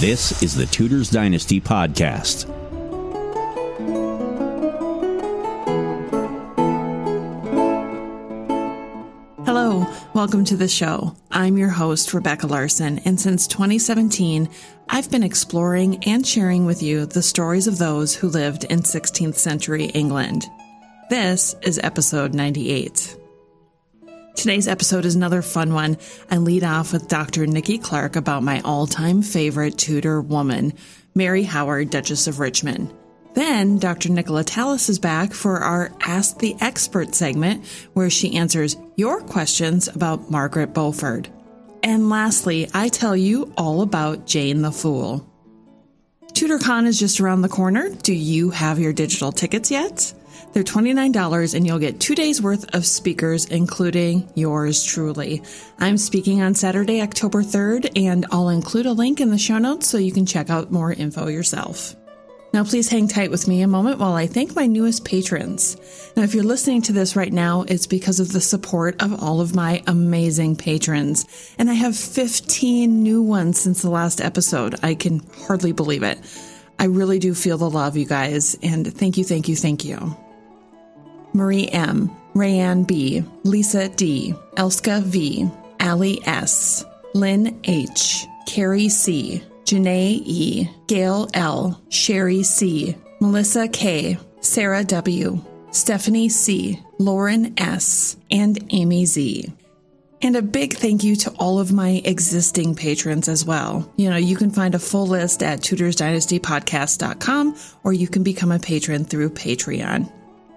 This is the Tudors Dynasty Podcast. Hello, welcome to the show. I'm your host, Rebecca Larson, and since 2017, I've been exploring and sharing with you the stories of those who lived in 16th century England. This is episode 98. Today's episode is another fun one. I lead off with Dr. Nikki Clark about my all time favorite Tudor woman, Mary Howard, Duchess of Richmond. Then Dr. Nicola Tallis is back for our Ask the Expert segment, where she answers your questions about Margaret Beaufort. And lastly, I tell you all about Jane the Fool. TudorCon is just around the corner. Do you have your digital tickets yet? They're $29 and you'll get two days worth of speakers, including yours truly. I'm speaking on Saturday, October 3rd, and I'll include a link in the show notes so you can check out more info yourself. Now, please hang tight with me a moment while I thank my newest patrons. Now, if you're listening to this right now, it's because of the support of all of my amazing patrons. And I have 15 new ones since the last episode. I can hardly believe it. I really do feel the love, you guys. And thank you, thank you, thank you. Marie M., Rayanne B., Lisa D., Elska V., Allie S., Lynn H., Carrie C., Janae E., Gail L., Sherry C., Melissa K., Sarah W., Stephanie C., Lauren S., and Amy Z. And a big thank you to all of my existing patrons as well. You know, you can find a full list at tudorsdynastypodcast.com or you can become a patron through Patreon.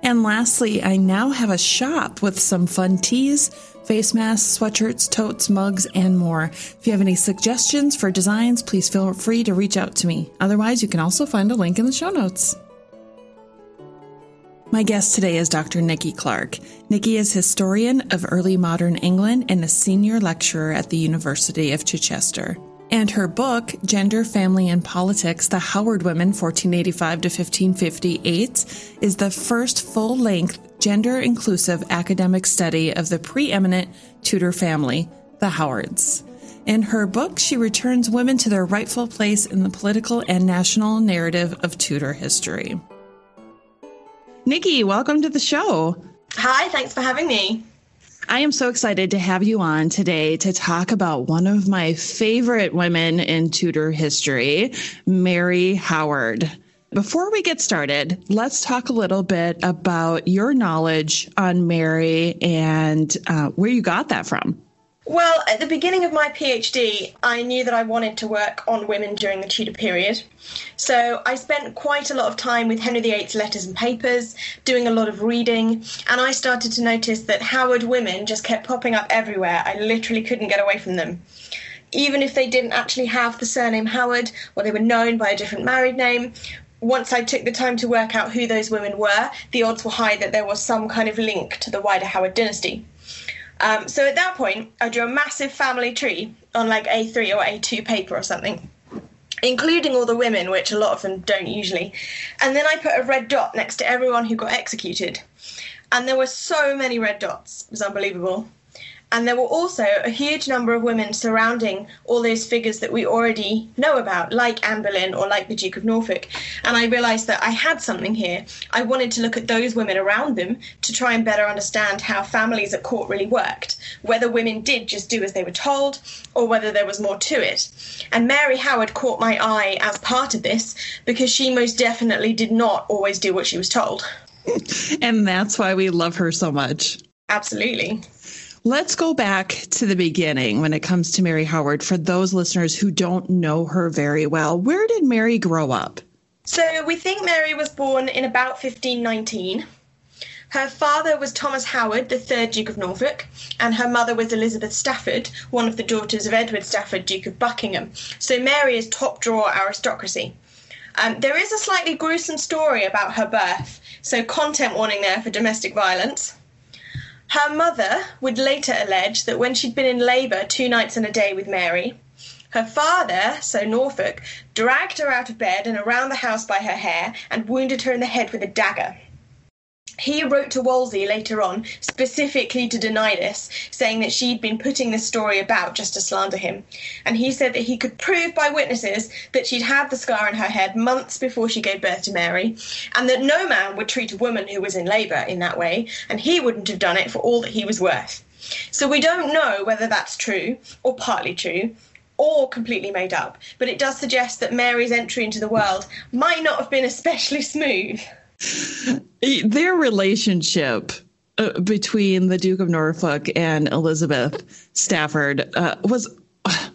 And lastly, I now have a shop with some fun teas, face masks, sweatshirts, totes, mugs, and more. If you have any suggestions for designs, please feel free to reach out to me. Otherwise, you can also find a link in the show notes. My guest today is Dr. Nikki Clark. Nikki is historian of early modern England and a senior lecturer at the University of Chichester. And her book, Gender, Family, and Politics The Howard Women, 1485 to 1558, is the first full length, gender inclusive academic study of the preeminent Tudor family, the Howards. In her book, she returns women to their rightful place in the political and national narrative of Tudor history. Nikki, welcome to the show. Hi, thanks for having me. I am so excited to have you on today to talk about one of my favorite women in Tudor history, Mary Howard. Before we get started, let's talk a little bit about your knowledge on Mary and uh, where you got that from. Well, at the beginning of my PhD, I knew that I wanted to work on women during the Tudor period. So I spent quite a lot of time with Henry VIII's letters and papers, doing a lot of reading, and I started to notice that Howard women just kept popping up everywhere. I literally couldn't get away from them. Even if they didn't actually have the surname Howard, or they were known by a different married name, once I took the time to work out who those women were, the odds were high that there was some kind of link to the wider Howard dynasty. Um, so at that point, I drew a massive family tree on like A3 or A2 paper or something, including all the women, which a lot of them don't usually. And then I put a red dot next to everyone who got executed. And there were so many red dots. It was unbelievable. And there were also a huge number of women surrounding all those figures that we already know about, like Anne Boleyn or like the Duke of Norfolk. And I realised that I had something here. I wanted to look at those women around them to try and better understand how families at court really worked, whether women did just do as they were told or whether there was more to it. And Mary Howard caught my eye as part of this because she most definitely did not always do what she was told. and that's why we love her so much. Absolutely. Let's go back to the beginning when it comes to Mary Howard for those listeners who don't know her very well. Where did Mary grow up? So we think Mary was born in about 1519. Her father was Thomas Howard, the third Duke of Norfolk, and her mother was Elizabeth Stafford, one of the daughters of Edward Stafford, Duke of Buckingham. So Mary is top drawer aristocracy. Um, there is a slightly gruesome story about her birth, so content warning there for domestic violence. Her mother would later allege that when she'd been in labour two nights and a day with Mary, her father, so Norfolk, dragged her out of bed and around the house by her hair and wounded her in the head with a dagger. He wrote to Wolsey later on specifically to deny this, saying that she'd been putting this story about just to slander him. And he said that he could prove by witnesses that she'd had the scar on her head months before she gave birth to Mary, and that no man would treat a woman who was in labour in that way, and he wouldn't have done it for all that he was worth. So we don't know whether that's true or partly true, or completely made up, but it does suggest that Mary's entry into the world might not have been especially smooth. Their relationship uh, between the Duke of Norfolk and Elizabeth Stafford uh, was, uh,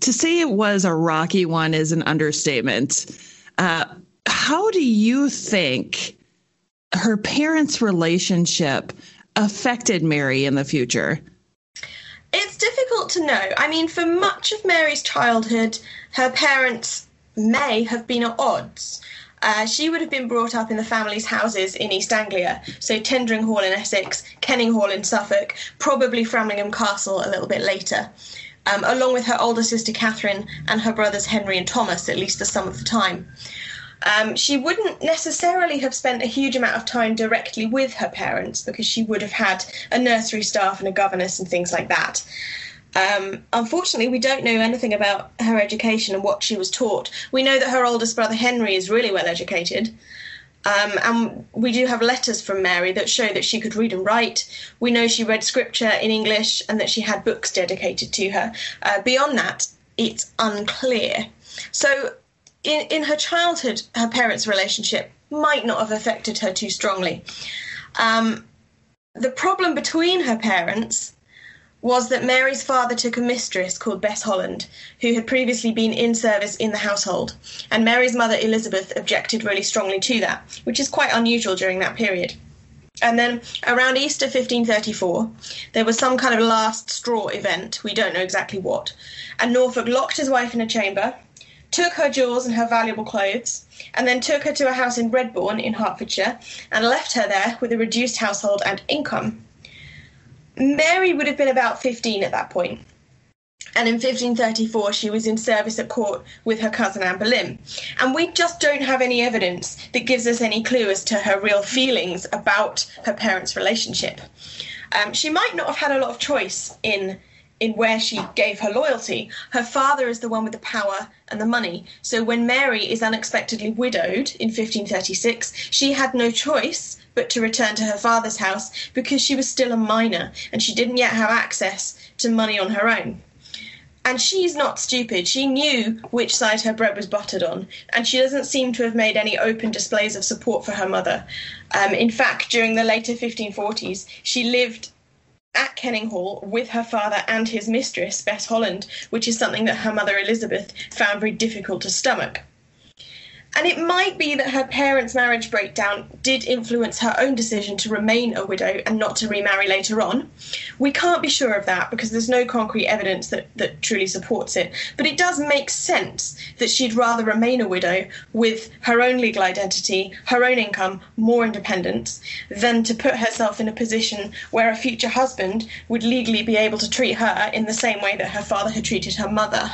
to say it was a rocky one is an understatement. Uh, how do you think her parents' relationship affected Mary in the future? It's difficult to know. I mean, for much of Mary's childhood, her parents may have been at odds. Uh, she would have been brought up in the family's houses in East Anglia, so Tendring Hall in Essex, Kenninghall in Suffolk, probably Framlingham Castle a little bit later, um, along with her older sister Catherine and her brothers Henry and Thomas, at least for some of the time. Um, she wouldn't necessarily have spent a huge amount of time directly with her parents because she would have had a nursery staff and a governess and things like that. Um, unfortunately, we don't know anything about her education and what she was taught. We know that her oldest brother Henry is really well educated. Um, and we do have letters from Mary that show that she could read and write. We know she read scripture in English and that she had books dedicated to her. Uh, beyond that, it's unclear. So, in, in her childhood, her parents' relationship might not have affected her too strongly. Um, the problem between her parents was that Mary's father took a mistress called Bess Holland, who had previously been in service in the household, and Mary's mother Elizabeth objected really strongly to that, which is quite unusual during that period. And then around Easter 1534, there was some kind of last straw event, we don't know exactly what, and Norfolk locked his wife in a chamber, took her jewels and her valuable clothes, and then took her to a house in Redbourn in Hertfordshire and left her there with a reduced household and income. Mary would have been about 15 at that point. And in 1534, she was in service at court with her cousin Anne Boleyn. And we just don't have any evidence that gives us any clue as to her real feelings about her parents' relationship. Um, she might not have had a lot of choice in in where she gave her loyalty. Her father is the one with the power and the money. So when Mary is unexpectedly widowed in 1536, she had no choice but to return to her father's house because she was still a minor and she didn't yet have access to money on her own. And she's not stupid. She knew which side her bread was buttered on, and she doesn't seem to have made any open displays of support for her mother. Um, in fact, during the later 1540s, she lived at Kenninghall with her father and his mistress, Bess Holland, which is something that her mother Elizabeth found very difficult to stomach. And it might be that her parents' marriage breakdown did influence her own decision to remain a widow and not to remarry later on. We can't be sure of that because there's no concrete evidence that, that truly supports it. But it does make sense that she'd rather remain a widow with her own legal identity, her own income, more independence, than to put herself in a position where a future husband would legally be able to treat her in the same way that her father had treated her mother.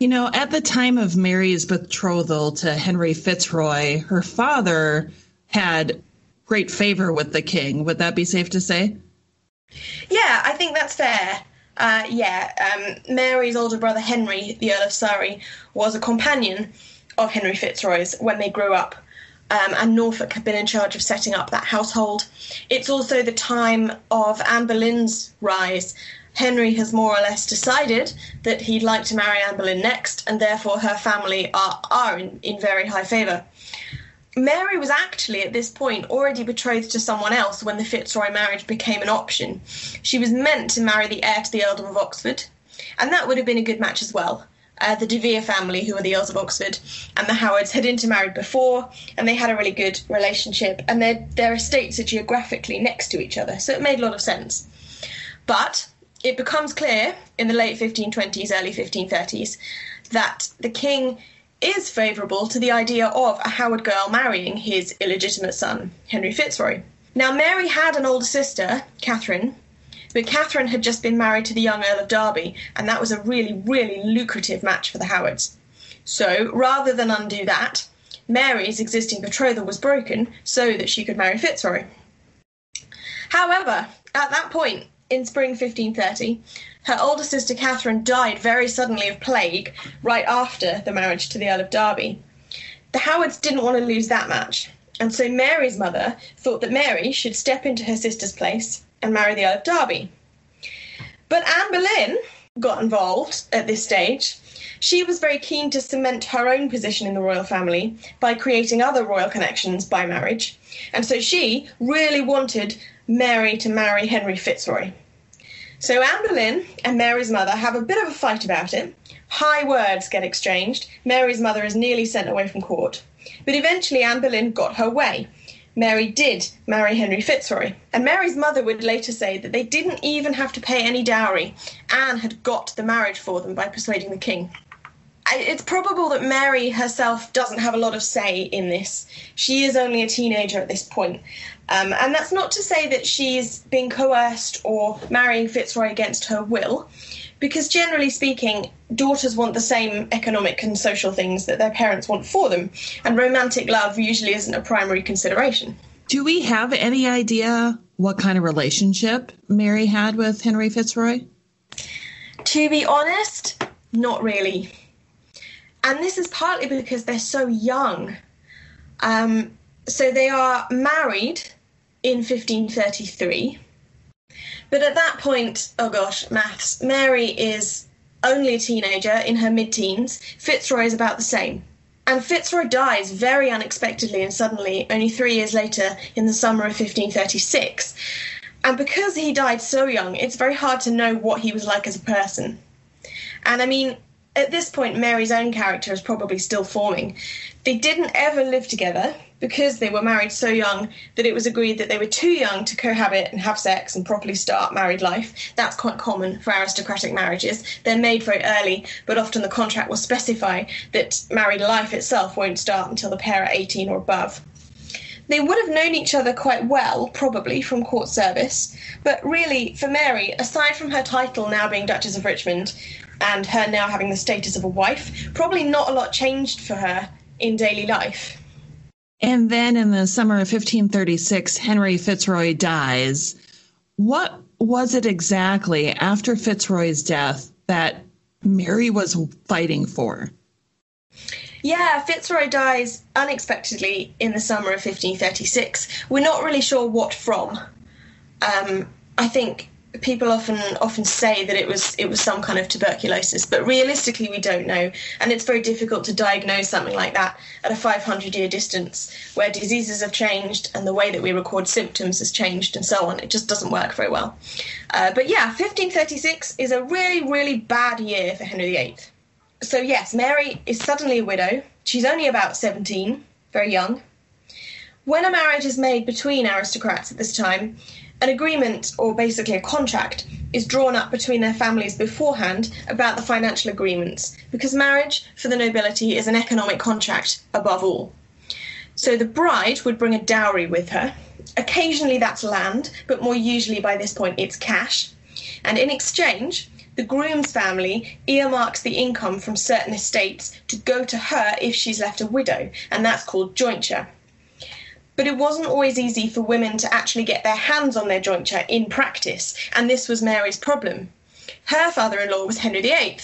You know, at the time of Mary's betrothal to Henry Fitzroy, her father had great favor with the king. Would that be safe to say? Yeah, I think that's fair. Uh, yeah, um, Mary's older brother Henry, the Earl of Surrey, was a companion of Henry Fitzroy's when they grew up. Um, and Norfolk had been in charge of setting up that household. It's also the time of Anne Boleyn's rise, Henry has more or less decided that he'd like to marry Anne Boleyn next, and therefore her family are, are in, in very high favour. Mary was actually at this point already betrothed to someone else when the Fitzroy marriage became an option. She was meant to marry the heir to the Earldom of Oxford, and that would have been a good match as well. Uh, the De Vere family, who were the Earls of Oxford, and the Howards had intermarried before, and they had a really good relationship, and their, their estates are geographically next to each other, so it made a lot of sense. But it becomes clear in the late 1520s, early 1530s, that the king is favourable to the idea of a Howard girl marrying his illegitimate son, Henry Fitzroy. Now, Mary had an older sister, Catherine, but Catherine had just been married to the young Earl of Derby, and that was a really, really lucrative match for the Howards. So, rather than undo that, Mary's existing betrothal was broken so that she could marry Fitzroy. However, at that point, in spring 1530, her older sister Catherine died very suddenly of plague right after the marriage to the Earl of Derby. The Howards didn't want to lose that match, and so Mary's mother thought that Mary should step into her sister's place and marry the Earl of Derby. But Anne Boleyn got involved at this stage. She was very keen to cement her own position in the royal family by creating other royal connections by marriage, and so she really wanted Mary to marry Henry Fitzroy. So Anne Boleyn and Mary's mother have a bit of a fight about it. High words get exchanged. Mary's mother is nearly sent away from court. But eventually Anne Boleyn got her way. Mary did marry Henry Fitzroy. And Mary's mother would later say that they didn't even have to pay any dowry. Anne had got the marriage for them by persuading the king. It's probable that Mary herself doesn't have a lot of say in this. She is only a teenager at this point. Um, and that's not to say that she's being coerced or marrying Fitzroy against her will, because generally speaking, daughters want the same economic and social things that their parents want for them, and romantic love usually isn't a primary consideration. Do we have any idea what kind of relationship Mary had with Henry Fitzroy? To be honest, not really. And this is partly because they're so young. Um, so they are married in 1533. But at that point, oh gosh, maths, Mary is only a teenager in her mid teens. Fitzroy is about the same. And Fitzroy dies very unexpectedly and suddenly, only three years later, in the summer of 1536. And because he died so young, it's very hard to know what he was like as a person. And I mean, at this point, Mary's own character is probably still forming. They didn't ever live together because they were married so young that it was agreed that they were too young to cohabit and have sex and properly start married life. That's quite common for aristocratic marriages. They're made very early, but often the contract will specify that married life itself won't start until the pair are 18 or above. They would have known each other quite well, probably, from court service, but really, for Mary, aside from her title now being Duchess of Richmond and her now having the status of a wife, probably not a lot changed for her in daily life. And then in the summer of 1536, Henry Fitzroy dies. What was it exactly after Fitzroy's death that Mary was fighting for? Yeah, Fitzroy dies unexpectedly in the summer of 1536. We're not really sure what from. Um, I think people often often say that it was it was some kind of tuberculosis, but realistically we don't know, and it's very difficult to diagnose something like that at a 500 year distance, where diseases have changed and the way that we record symptoms has changed and so on. It just doesn't work very well. Uh, but yeah, 1536 is a really really bad year for Henry VIII. So yes, Mary is suddenly a widow. She's only about 17, very young. When a marriage is made between aristocrats at this time, an agreement, or basically a contract, is drawn up between their families beforehand about the financial agreements, because marriage for the nobility is an economic contract above all. So the bride would bring a dowry with her. Occasionally that's land, but more usually by this point it's cash. And in exchange, the groom's family earmarks the income from certain estates to go to her if she's left a widow, and that's called jointure but it wasn't always easy for women to actually get their hands on their jointure in practice, and this was Mary's problem. Her father in law was Henry VIII.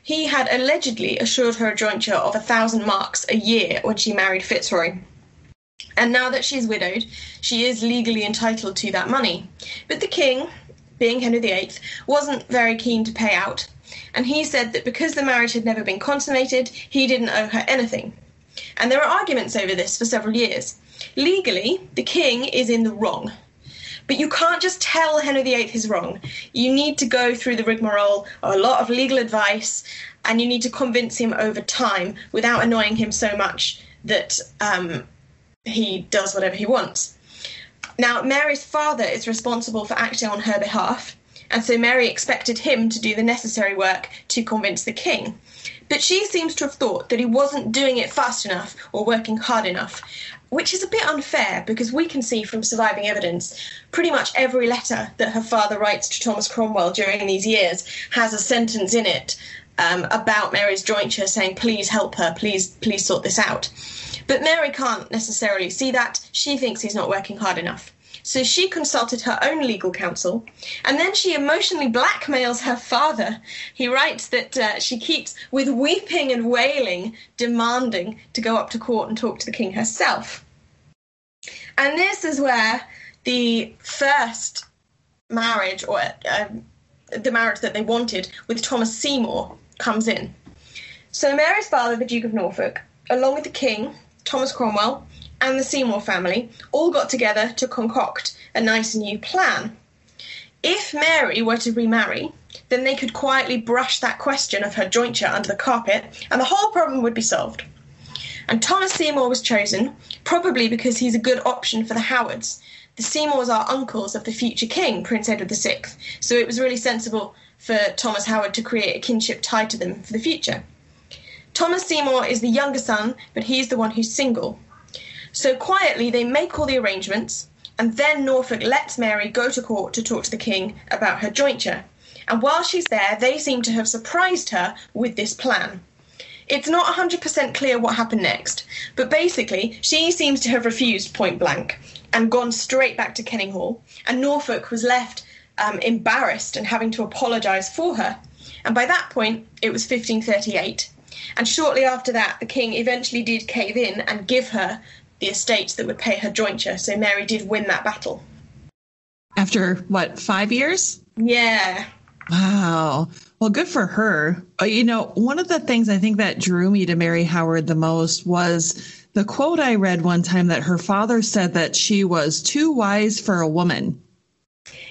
He had allegedly assured her a jointure of a thousand marks a year when she married Fitzroy. And now that she's widowed, she is legally entitled to that money. But the king, being Henry VIII, wasn't very keen to pay out, and he said that because the marriage had never been consummated, he didn't owe her anything. And there were arguments over this for several years. Legally, the king is in the wrong. But you can't just tell Henry VIII he's wrong. You need to go through the rigmarole, a lot of legal advice, and you need to convince him over time without annoying him so much that um, he does whatever he wants. Now, Mary's father is responsible for acting on her behalf, and so Mary expected him to do the necessary work to convince the king. But she seems to have thought that he wasn't doing it fast enough or working hard enough, which is a bit unfair because we can see from surviving evidence pretty much every letter that her father writes to Thomas Cromwell during these years has a sentence in it um, about Mary's jointure, saying, please help her, please, please sort this out. But Mary can't necessarily see that. She thinks he's not working hard enough. So she consulted her own legal counsel, and then she emotionally blackmails her father. He writes that uh, she keeps, with weeping and wailing, demanding to go up to court and talk to the king herself. And this is where the first marriage, or uh, the marriage that they wanted with Thomas Seymour, comes in. So Mary's father, the Duke of Norfolk, along with the king, Thomas Cromwell, and the Seymour family all got together to concoct a nice new plan. If Mary were to remarry, then they could quietly brush that question of her jointure under the carpet and the whole problem would be solved. And Thomas Seymour was chosen, probably because he's a good option for the Howards. The Seymours are uncles of the future king, Prince Edward VI, so it was really sensible for Thomas Howard to create a kinship tied to them for the future. Thomas Seymour is the younger son, but he's the one who's single. So quietly, they make all the arrangements, and then Norfolk lets Mary go to court to talk to the king about her jointure. And while she's there, they seem to have surprised her with this plan. It's not 100% clear what happened next, but basically, she seems to have refused point blank and gone straight back to Kenninghall, and Norfolk was left um, embarrassed and having to apologise for her. And by that point, it was 1538. And shortly after that, the king eventually did cave in and give her the estates that would pay her jointure. So Mary did win that battle. After what, five years? Yeah. Wow. Well, good for her. Uh, you know, one of the things I think that drew me to Mary Howard the most was the quote I read one time that her father said that she was too wise for a woman.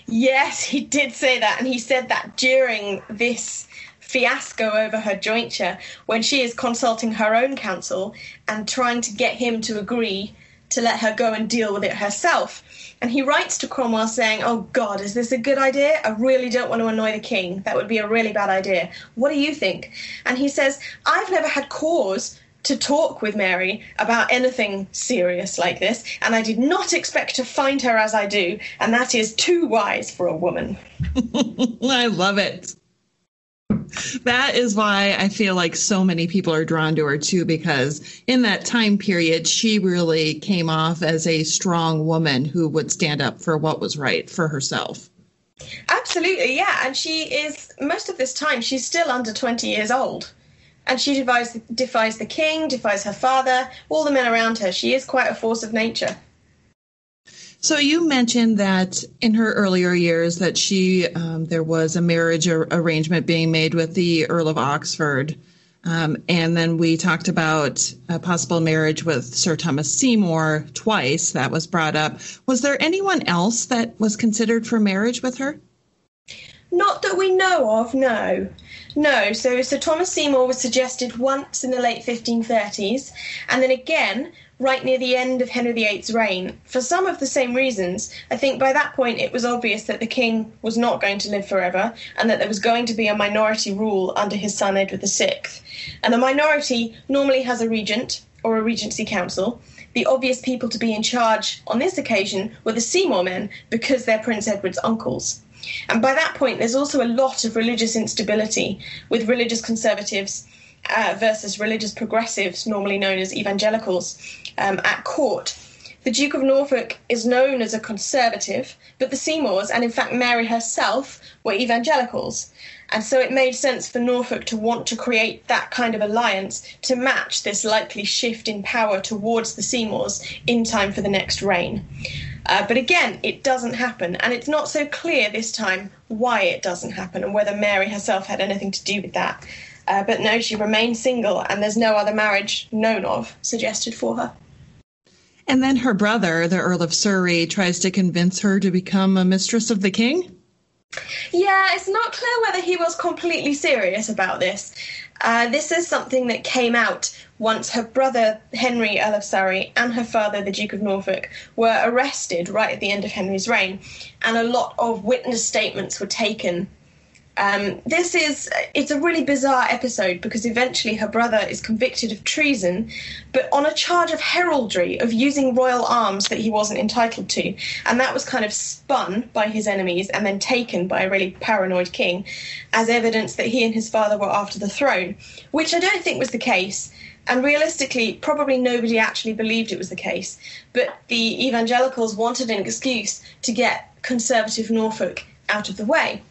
Yes, he did say that. And he said that during this fiasco over her jointure when she is consulting her own counsel and trying to get him to agree to let her go and deal with it herself. And he writes to Cromwell saying, Oh God, is this a good idea? I really don't want to annoy the king. That would be a really bad idea. What do you think? And he says, I've never had cause to talk with Mary about anything serious like this, and I did not expect to find her as I do, and that is too wise for a woman. I love it that is why I feel like so many people are drawn to her too, because in that time period, she really came off as a strong woman who would stand up for what was right for herself. Absolutely, yeah. And she is, most of this time, she's still under 20 years old. And she defies, defies the king, defies her father, all the men around her. She is quite a force of nature. So you mentioned that in her earlier years that she um, there was a marriage ar- arrangement being made with the Earl of Oxford, um, and then we talked about a possible marriage with Sir Thomas Seymour twice. That was brought up. Was there anyone else that was considered for marriage with her? Not that we know of, no. No, so Sir Thomas Seymour was suggested once in the late 1530s, and then again right near the end of Henry VIII's reign. For some of the same reasons, I think by that point it was obvious that the king was not going to live forever and that there was going to be a minority rule under his son Edward VI. And the minority normally has a regent or a regency council. The obvious people to be in charge on this occasion were the Seymour men because they're Prince Edward's uncles. And by that point, there's also a lot of religious instability with religious conservatives uh, versus religious progressives, normally known as evangelicals, um, at court. The Duke of Norfolk is known as a conservative, but the Seymours, and in fact Mary herself, were evangelicals. And so it made sense for Norfolk to want to create that kind of alliance to match this likely shift in power towards the Seymours in time for the next reign. Uh, but again, it doesn't happen, and it's not so clear this time why it doesn't happen and whether Mary herself had anything to do with that. Uh, but no, she remains single, and there's no other marriage known of suggested for her. And then her brother, the Earl of Surrey, tries to convince her to become a mistress of the king? Yeah, it's not clear whether he was completely serious about this. Uh, this is something that came out once her brother Henry, Earl of Surrey, and her father, the Duke of Norfolk, were arrested right at the end of Henry's reign, and a lot of witness statements were taken Um, this is it's a really bizarre episode because eventually her brother is convicted of treason, but on a charge of heraldry of using royal arms that he wasn't entitled to, and that was kind of spun by his enemies and then taken by a really paranoid king as evidence that he and his father were after the throne, which I don't think was the case. And realistically, probably nobody actually believed it was the case. But the evangelicals wanted an excuse to get conservative Norfolk out of the way.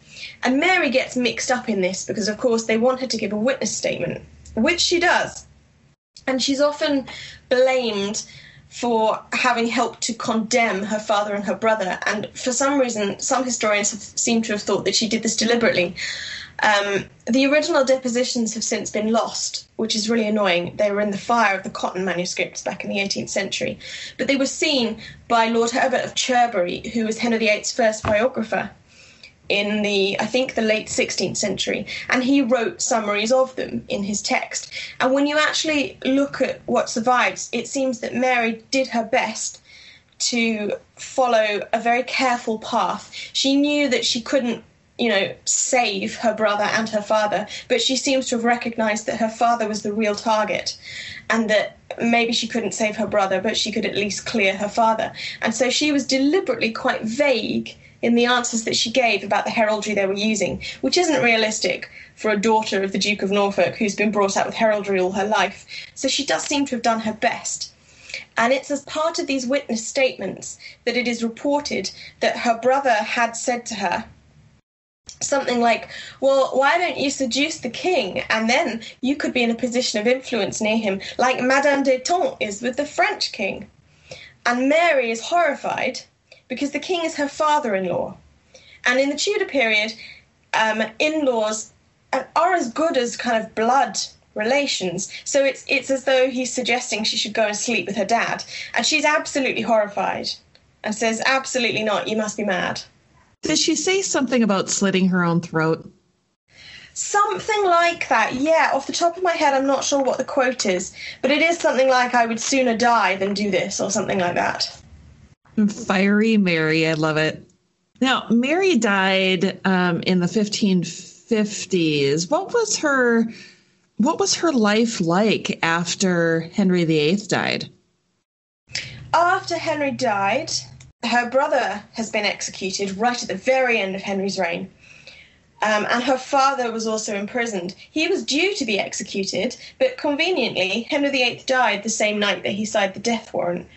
And Mary gets mixed up in this because, of course, they want her to give a witness statement, which she does. And she's often blamed for having helped to condemn her father and her brother. And for some reason, some historians have, seem to have thought that she did this deliberately. Um, the original depositions have since been lost, which is really annoying. They were in the fire of the Cotton manuscripts back in the 18th century. But they were seen by Lord Herbert of Cherbury, who was Henry VIII's first biographer in the I think the late 16th century and he wrote summaries of them in his text. And when you actually look at what survives it seems that Mary did her best to follow a very careful path. She knew that she couldn't you know save her brother and her father but she seems to have recognized that her father was the real target and that maybe she couldn't save her brother but she could at least clear her father. And so she was deliberately quite vague in the answers that she gave about the heraldry they were using, which isn't realistic for a daughter of the Duke of Norfolk who's been brought up with heraldry all her life. So she does seem to have done her best. And it's as part of these witness statements that it is reported that her brother had said to her something like, Well, why don't you seduce the king? And then you could be in a position of influence near him, like Madame d'Etampes is with the French king. And Mary is horrified because the king is her father in law. And in the Tudor period, um, in laws are as good as kind of blood relations. So it's it's as though he's suggesting she should go and sleep with her dad, and she's absolutely horrified and says, "Absolutely not! You must be mad." Did she say something about slitting her own throat? Something like that, yeah. Off the top of my head, I'm not sure what the quote is, but it is something like, I would sooner die than do this, or something like that. Fiery Mary. I love it. Now, Mary died um, in the 1550s. What was her what was her life like after Henry VIII died? After Henry died, her brother has been executed right at the very end of Henry's reign. Um, and her father was also imprisoned. He was due to be executed, but conveniently, Henry VIII died the same night that he signed the death warrant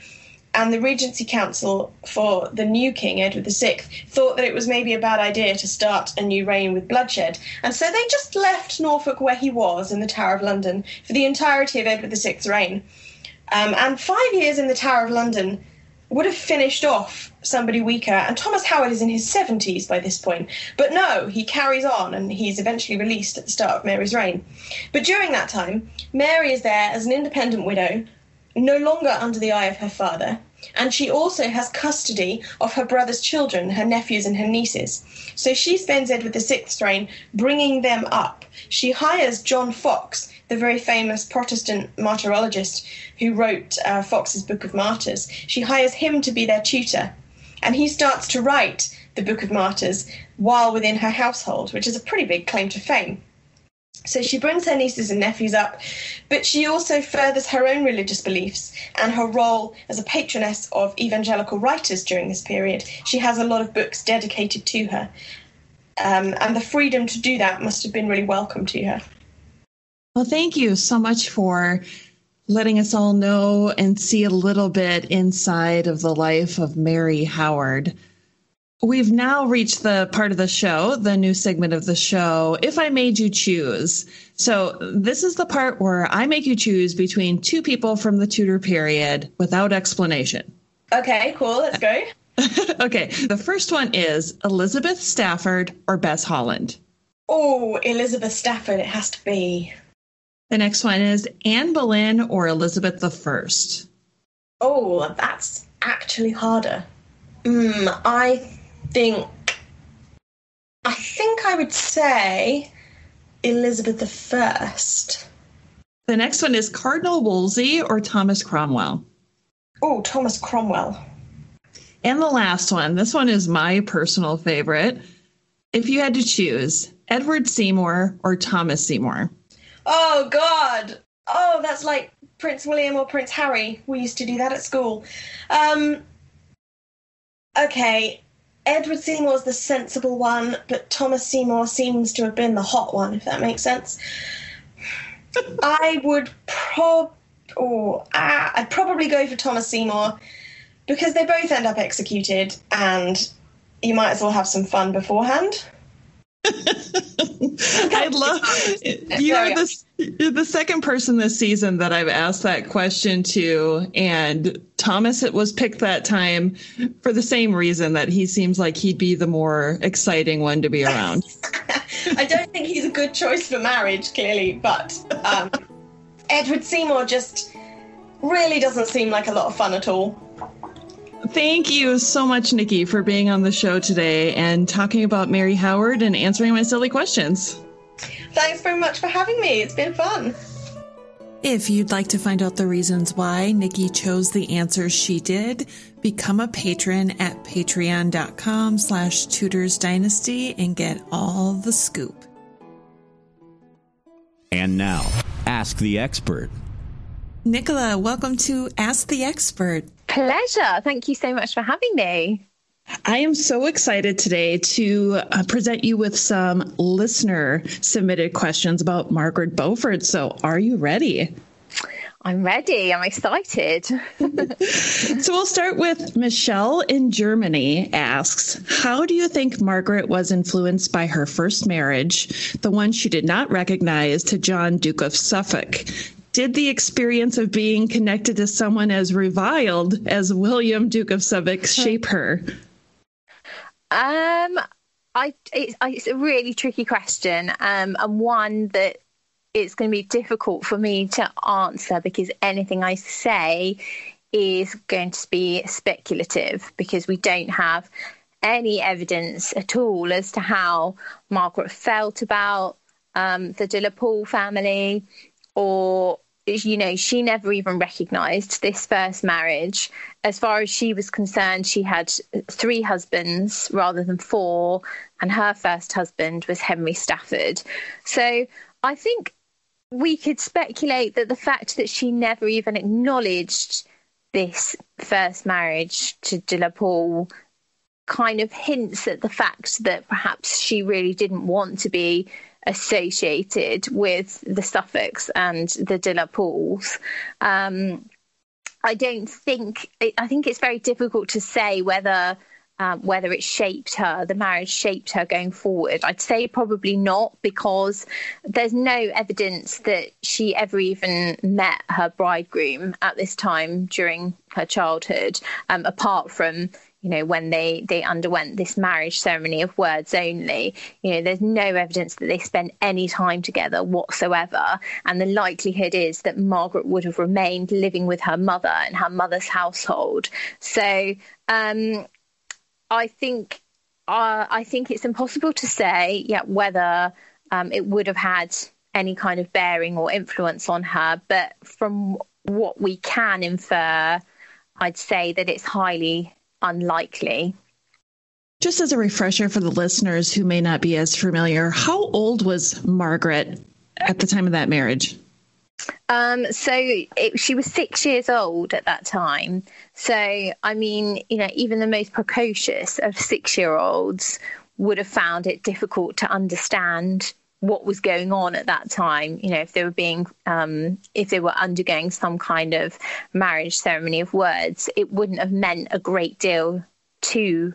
and the Regency Council for the new king, Edward VI, thought that it was maybe a bad idea to start a new reign with bloodshed. And so they just left Norfolk where he was in the Tower of London for the entirety of Edward VI's reign. Um, and five years in the Tower of London would have finished off somebody weaker. And Thomas Howard is in his 70s by this point. But no, he carries on and he's eventually released at the start of Mary's reign. But during that time, Mary is there as an independent widow no longer under the eye of her father, and she also has custody of her brother's children, her nephews and her nieces. So she spends Edward VI's reign bringing them up. She hires John Foxe, the very famous Protestant martyrologist who wrote uh, Foxe's Book of Martyrs. She hires him to be their tutor, and he starts to write the Book of Martyrs while within her household, which is a pretty big claim to fame. So she brings her nieces and nephews up, but she also furthers her own religious beliefs and her role as a patroness of evangelical writers during this period. She has a lot of books dedicated to her, um, and the freedom to do that must have been really welcome to her. Well, thank you so much for letting us all know and see a little bit inside of the life of Mary Howard. We've now reached the part of the show, the new segment of the show, If I Made You Choose. So, this is the part where I make you choose between two people from the Tudor period without explanation. Okay, cool. Let's go. okay, the first one is Elizabeth Stafford or Bess Holland. Oh, Elizabeth Stafford, it has to be. The next one is Anne Boleyn or Elizabeth I. Oh, that's actually harder. Hmm, I think I think I would say Elizabeth I. The next one is Cardinal Wolsey or Thomas Cromwell. Oh, Thomas Cromwell. And the last one, this one is my personal favorite. If you had to choose Edward Seymour or Thomas Seymour? Oh, God. Oh, that's like Prince William or Prince Harry. We used to do that at school. Um, okay, Edward Seymour's the sensible one, but Thomas Seymour seems to have been the hot one, if that makes sense. I would prob oh, ah, I'd probably go for Thomas Seymour because they both end up executed and you might as well have some fun beforehand. I love you are the, the second person this season that I've asked that question to, and Thomas it was picked that time for the same reason that he seems like he'd be the more exciting one to be around. I don't think he's a good choice for marriage, clearly, but um, Edward Seymour just really doesn't seem like a lot of fun at all. Thank you so much, Nikki, for being on the show today and talking about Mary Howard and answering my silly questions. Thanks very much for having me. It's been fun. If you'd like to find out the reasons why Nikki chose the answers she did, become a patron at patreon.com slash tudors dynasty and get all the scoop. And now, Ask the Expert. Nicola, welcome to Ask the Expert. Pleasure. Thank you so much for having me. I am so excited today to uh, present you with some listener submitted questions about Margaret Beaufort. So, are you ready? I'm ready. I'm excited. so we'll start with Michelle in Germany asks, How do you think Margaret was influenced by her first marriage, the one she did not recognize, to John, Duke of Suffolk? Did the experience of being connected to someone as reviled as William, Duke of Suffolk, shape her? Um, I it's, it's a really tricky question, um, and one that it's going to be difficult for me to answer because anything I say is going to be speculative because we don't have any evidence at all as to how Margaret felt about um, the De La Pole family or you know she never even recognized this first marriage. As far as she was concerned she had three husbands rather than four and her first husband was henry stafford. So i think we could speculate that the fact that she never even acknowledged this first marriage to de la Pole kind of hints at the fact that perhaps she really didn't want to be associated with the Suffolks and the De La Poles. Um, I don't think, I think it's very difficult to say whether. Um, whether it shaped her, the marriage shaped her going forward. I'd say probably not because there's no evidence that she ever even met her bridegroom at this time during her childhood, um, apart from you know, when they, they underwent this marriage ceremony of words only, you know, there's no evidence that they spent any time together whatsoever. And the likelihood is that Margaret would have remained living with her mother in her mother's household. So um, I think uh, I think it's impossible to say yet whether um, it would have had any kind of bearing or influence on her. But from what we can infer, I'd say that it's highly unlikely. Just as a refresher for the listeners who may not be as familiar, how old was Margaret at the time of that marriage? Um, so it, she was six years old at that time. So, I mean, you know, even the most precocious of six year olds would have found it difficult to understand what was going on at that time. You know, if they were being, um, if they were undergoing some kind of marriage ceremony of words, it wouldn't have meant a great deal to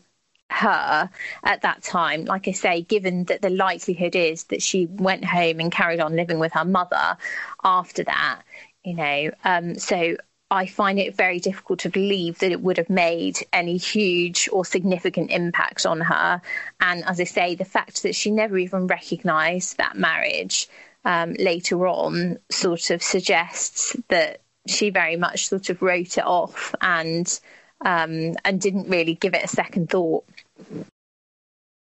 her at that time. Like I say, given that the likelihood is that she went home and carried on living with her mother after that, you know, um, so I find it very difficult to believe that it would have made any huge or significant impact on her. And as I say, the fact that she never even recognised that marriage um, later on sort of suggests that she very much sort of wrote it off and um, and didn't really give it a second thought.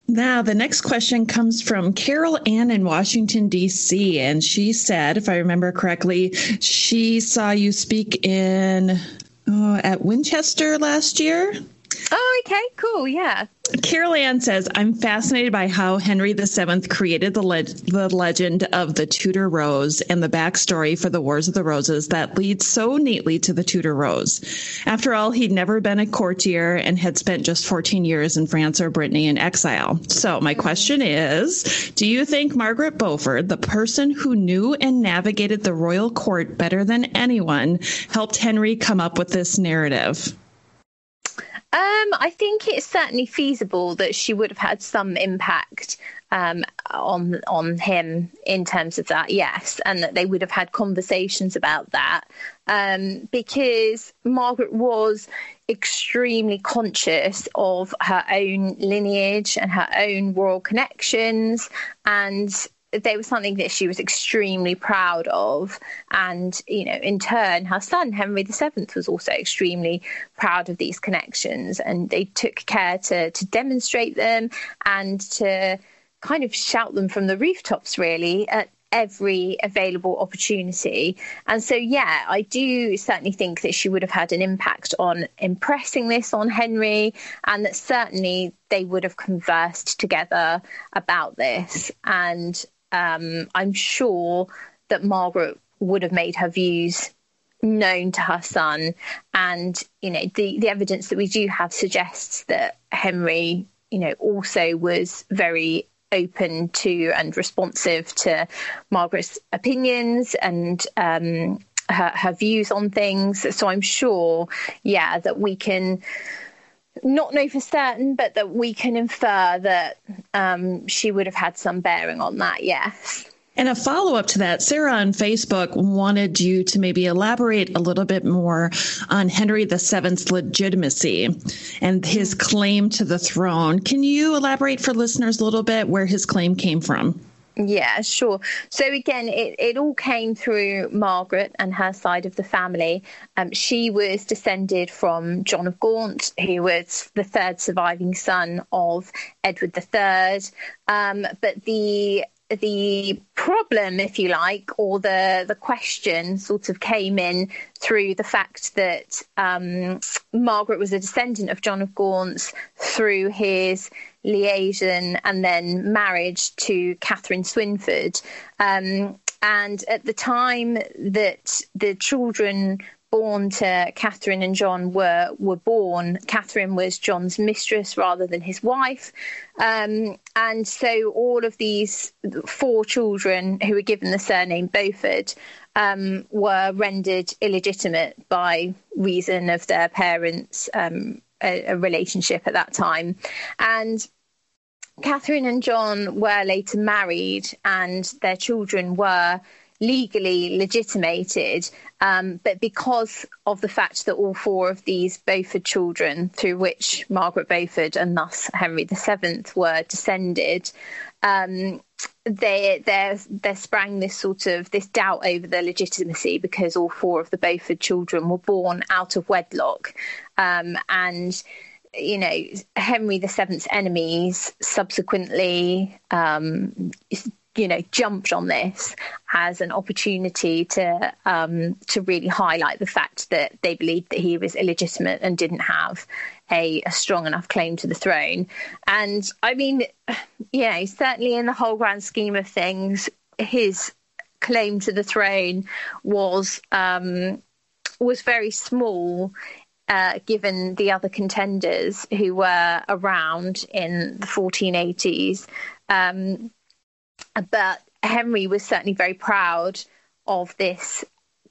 Now, the next question comes from Carol Ann in Washington, D.C. And she said, if I remember correctly, she saw you speak in oh, at Winchester last year. Oh, okay, cool. Yeah. Carol Ann says, I'm fascinated by how Henry VII created the, le- the legend of the Tudor Rose and the backstory for the Wars of the Roses that leads so neatly to the Tudor Rose. After all, he'd never been a courtier and had spent just 14 years in France or Brittany in exile. So, my question is Do you think Margaret Beaufort, the person who knew and navigated the royal court better than anyone, helped Henry come up with this narrative? Um, I think it's certainly feasible that she would have had some impact um, on on him in terms of that, yes, and that they would have had conversations about that. Um, because Margaret was extremely conscious of her own lineage and her own royal connections and they were something that she was extremely proud of. And, you know, in turn, her son, Henry VII, was also extremely proud of these connections. And they took care to, to demonstrate them and to kind of shout them from the rooftops, really, at every available opportunity. And so, yeah, I do certainly think that she would have had an impact on impressing this on Henry, and that certainly they would have conversed together about this. And um, I'm sure that Margaret would have made her views known to her son. And, you know, the, the evidence that we do have suggests that Henry, you know, also was very open to and responsive to Margaret's opinions and um, her, her views on things. So I'm sure, yeah, that we can not know for certain, but that we can infer that um, she would have had some bearing on that, yes. And a follow up to that, Sarah on Facebook wanted you to maybe elaborate a little bit more on Henry VII's legitimacy and his claim to the throne. Can you elaborate for listeners a little bit where his claim came from? Yeah, sure. So again, it, it all came through Margaret and her side of the family. Um, she was descended from John of Gaunt, who was the third surviving son of Edward III. Um, but the the problem, if you like, or the the question sort of came in through the fact that um, Margaret was a descendant of John of Gaunt through his liaison and then marriage to Catherine Swynford. Um, and at the time that the children born to Catherine and John were were born, Catherine was John's mistress rather than his wife, um, and so all of these four children who were given the surname Beaufort um, were rendered illegitimate by reason of their parents' um, a, a relationship at that time, and. Catherine and John were later married, and their children were legally legitimated, um, but because of the fact that all four of these Beaufort children, through which Margaret Beaufort and thus Henry VII were descended, um, they there there sprang this sort of this doubt over their legitimacy because all four of the Beaufort children were born out of wedlock, um, and you know Henry VII's enemies subsequently um, you know jumped on this as an opportunity to um, to really highlight the fact that they believed that he was illegitimate and didn't have a, a, strong enough claim to the throne. And I mean, you know, certainly in the whole grand scheme of things, his claim to the throne was um, was very small. Uh, given the other contenders who were around in the 1480s, um, but Henry was certainly very proud of this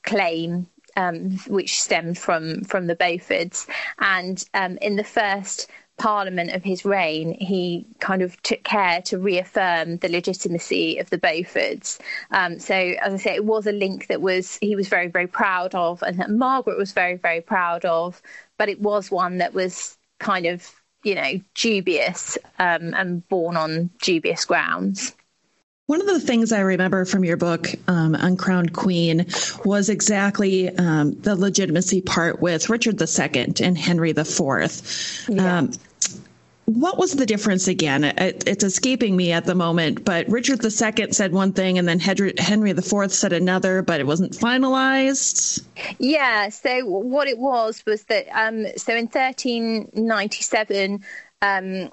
claim, um, which stemmed from from the Beauforts. And um, in the first parliament of his reign, he kind of took care to reaffirm the legitimacy of the Beauforts. Um, so, as I say, it was a link that was he was very very proud of, and that Margaret was very very proud of. But it was one that was kind of you know dubious um, and born on dubious grounds. One of the things I remember from your book, um, Uncrowned Queen, was exactly um, the legitimacy part with Richard II and Henry IV. Yeah. Um, what was the difference again? It, it's escaping me at the moment, but Richard II said one thing and then Henry, IV said another, but it wasn't finalized. Yeah, so what it was was that, um, so in 1397, um,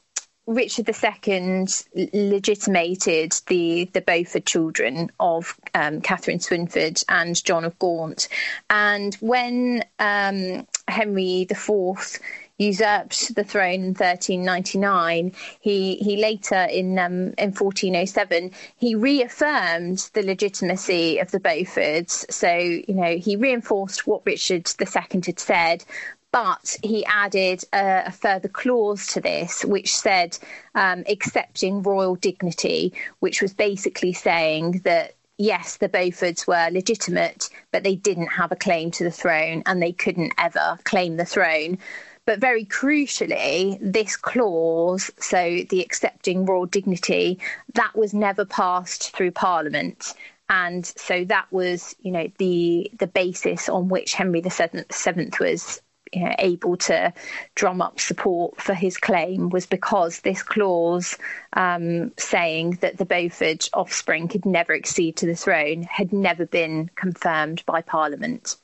Richard II legitimated the, the Beaufort children of um, Catherine Swynford and John of Gaunt. And when um, Henry IV usurped the throne in 1399, he he later in um, in 1407 he reaffirmed the legitimacy of the Beauforts. So you know he reinforced what Richard II had said, but he added a, further clause to this, which said um, excepting royal dignity, which was basically saying that yes, the Beauforts were legitimate, but they didn't have a claim to the throne and they couldn't ever claim the throne. But very crucially, this clause, so the excepting royal dignity, that was never passed through Parliament and so that was you know the the basis on which Henry the Seventh was you know, able to drum up support for his claim was because this clause um, saying that the Beaufort offspring could never accede to the throne had never been confirmed by Parliament.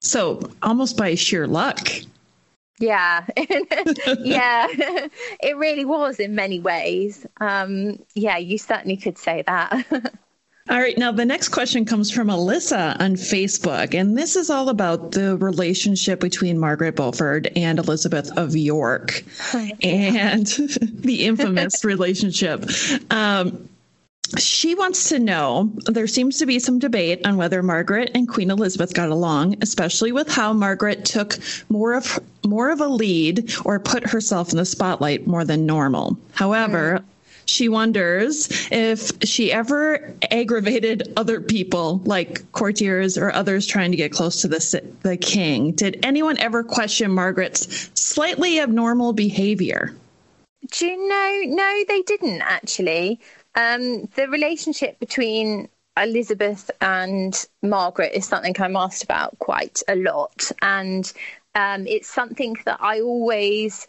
So, almost by sheer luck. Yeah, yeah, it really was in many ways. Um, yeah, you certainly could say that. All right. Now, the next question comes from Alyssa on Facebook. And this is all about the relationship between Margaret Beaufort and Elizabeth of York and the infamous relationship. Um, she wants to know there seems to be some debate on whether Margaret and Queen Elizabeth got along, especially with how Margaret took more of more of a lead or put herself in the spotlight more than normal. However, mm. She wonders if she ever aggravated other people, like courtiers or others trying to get close to the, the king. Did anyone ever question Margaret's slightly abnormal behavior? Do you know? No, they didn't actually. Um, the relationship between Elizabeth and Margaret is something I'm asked about quite a lot. And um, it's something that I always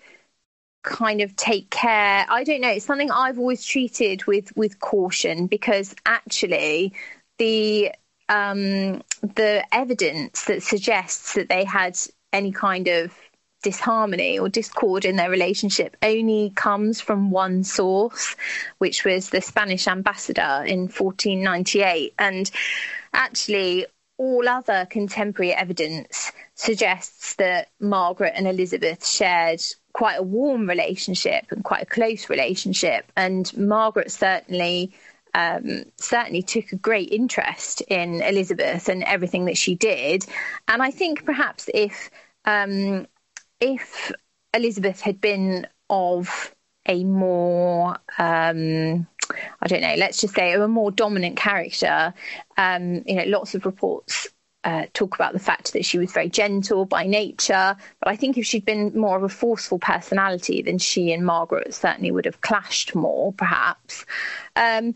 kind of take care. I don't know it's something i've always treated with with caution because actually the um the evidence that suggests that they had any kind of disharmony or discord in their relationship only comes from one source which was the spanish ambassador in 1498 and actually all other contemporary evidence suggests that Margaret and Elizabeth shared quite a warm relationship and quite a close relationship. And Margaret certainly um, certainly took a great interest in Elizabeth and everything that she did. And I think perhaps if um, if Elizabeth had been of a more um, I don't know, let's just say a more dominant character. Um, you know, lots of reports uh, talk about the fact that she was very gentle by nature. But I think if she'd been more of a forceful personality, then she and Margaret certainly would have clashed more, perhaps. Um,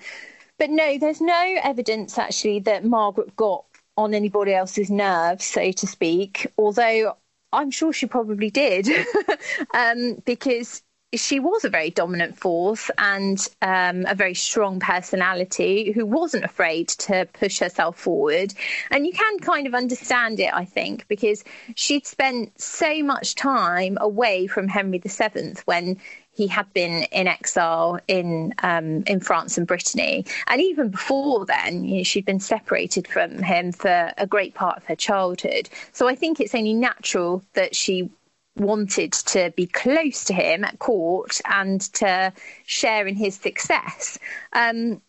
but no, there's no evidence actually that Margaret got on anybody else's nerves, so to speak, although I'm sure she probably did, um, because she was a very dominant force and um, a very strong personality who wasn't afraid to push herself forward. And you can kind of understand it, I think, because she'd spent so much time away from Henry VII when he had been in exile in um, in France and Brittany, and even before then, you know, she'd been separated from him for a great part of her childhood. So I think it's only natural that she wanted to be close to him at court and to share in his success. Um,